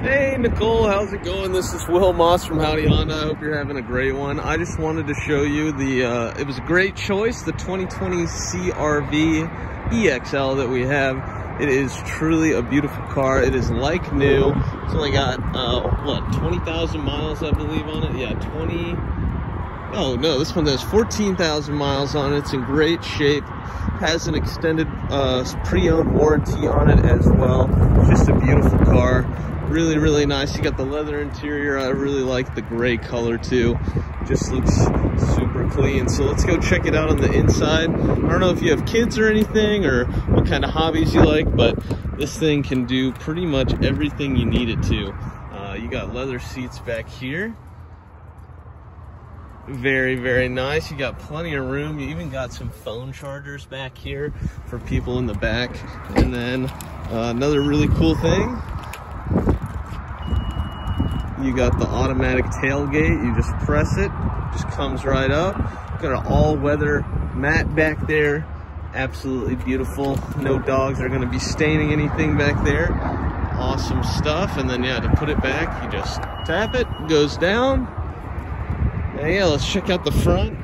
Hey Nicole, how's it going? This is Will Moss from Howdy Honda. I hope you're having a great one. I just wanted to show you the, uh, it was a great choice, the 2020 CRV EXL that we have. It is truly a beautiful car. It is like new. It's only got, uh, what, 20,000 miles, I believe, on it? Yeah, 20, oh no, this one has 14,000 miles on it. It's in great shape. Has an extended uh, pre-owned warranty on it as well. It's just a beautiful car really really nice. You got the leather interior. I really like the gray color too. Just looks super clean. So let's go check it out on the inside. I don't know if you have kids or anything or what kind of hobbies you like but this thing can do pretty much everything you need it to. Uh, you got leather seats back here. Very very nice. You got plenty of room. You even got some phone chargers back here for people in the back. And then uh, another really cool thing you got the automatic tailgate. You just press it, just comes right up. Got an all-weather mat back there. Absolutely beautiful. No dogs are gonna be staining anything back there. Awesome stuff. And then yeah, to put it back, you just tap it, goes down. And yeah, let's check out the front.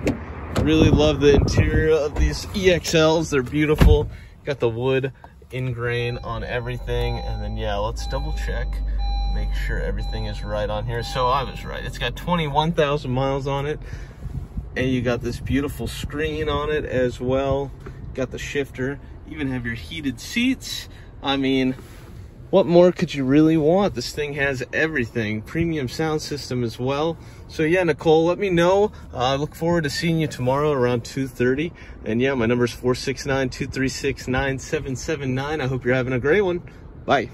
Really love the interior of these EXLs. They're beautiful. Got the wood ingrain on everything. And then yeah, let's double check make sure everything is right on here. So I was right. It's got 21,000 miles on it. And you got this beautiful screen on it as well. Got the shifter. Even have your heated seats. I mean, what more could you really want? This thing has everything. Premium sound system as well. So yeah, Nicole, let me know. I look forward to seeing you tomorrow around 2.30. And yeah, my number is 469-236-9779. I hope you're having a great one. Bye.